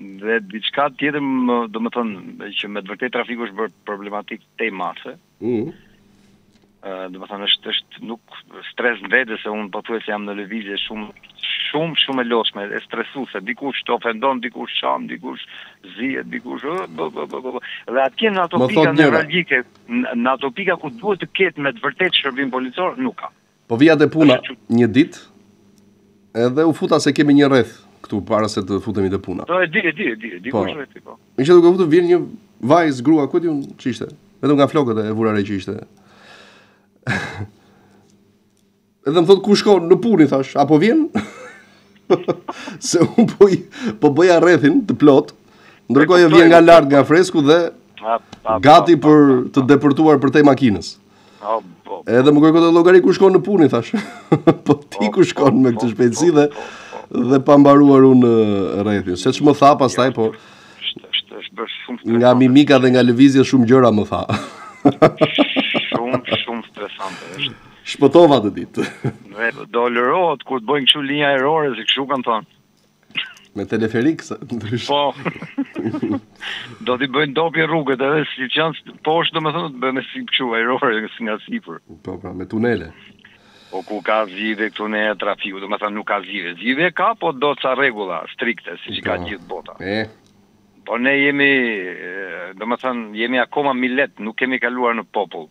Dhe diçka tjetër, domethënë që me të vërtetë trafiku është bërë problematik tej mase. Ëh. Domethënë është është një stres në vetë se unë pothuajse jam në lëvizje shumë shumë shumë e lodhshme, e stresuese. Dikush të ofendon, dikush shan, dikush zihet, dikush dhe atje në ato pika nevralgjike, në ato pika ku duhet të ketë me të vërtetë shërbim policor, nuk ka. Po vija te puna një ditë. Edhe u futa se kemi një rreth këtu para se të futemi te puna. Po e di, e di, e di, e di po. kush rreth po. Me që duke futur vjen një vajz grua ku di unë ç'ishte. Vetëm nga flokët e vura re që ishte. Edhe më thot ku shkon në punë thash, apo vjen? se un po i, po bëja rrethin të plot. Ndërkohë vjen nga lart nga Fresku dhe gati për të depërtuar portën e makinës. Edhe më kërkonte llogari ku shkon në punë, thash. po ti ku shkon me këtë shpejtësi dhe dhe pa mbaruar unë rrethin. Se ç'më tha pastaj, po është bërë shumë stresante. Nga mimika dhe nga lëvizja shumë gjëra më tha. shumë shumë stresante është. Shpëtova atë ditë. Do lirohet kur të bëjnë kështu linja ajrore se kështu kanë thënë. Me teleferik s'ka ndryshe. Po. do t'i bëjnë dopjo rrugët edhe siç janë poshtë, domethënë të bëjnë si kështu ajrore si nga sipër. Po pra, me tunele. Po ku ka zgjidhje këtu në trafiku, domethënë nuk ka zgjidhje. Zgjidhje ka, po do ca rregulla strikte siç ka po. gjithë bota. E. Po ne jemi, domethënë jemi akoma milet, nuk kemi kaluar në popull.